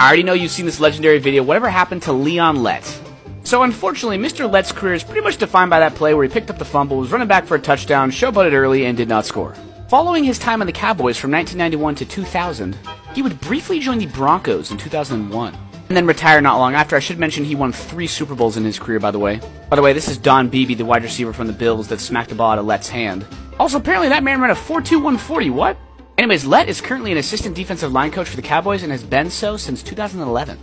I already know you've seen this legendary video, whatever happened to Leon Lett? So unfortunately, Mr. Lett's career is pretty much defined by that play where he picked up the fumble, was running back for a touchdown, showboated early, and did not score. Following his time on the Cowboys from 1991 to 2000, he would briefly join the Broncos in 2001 and then retire not long after. I should mention he won three Super Bowls in his career, by the way. By the way, this is Don Beebe, the wide receiver from the Bills that smacked the ball out of Lett's hand. Also, apparently that man ran a 4.2 What? Anyways, Lett is currently an assistant defensive line coach for the Cowboys and has been so since 2011.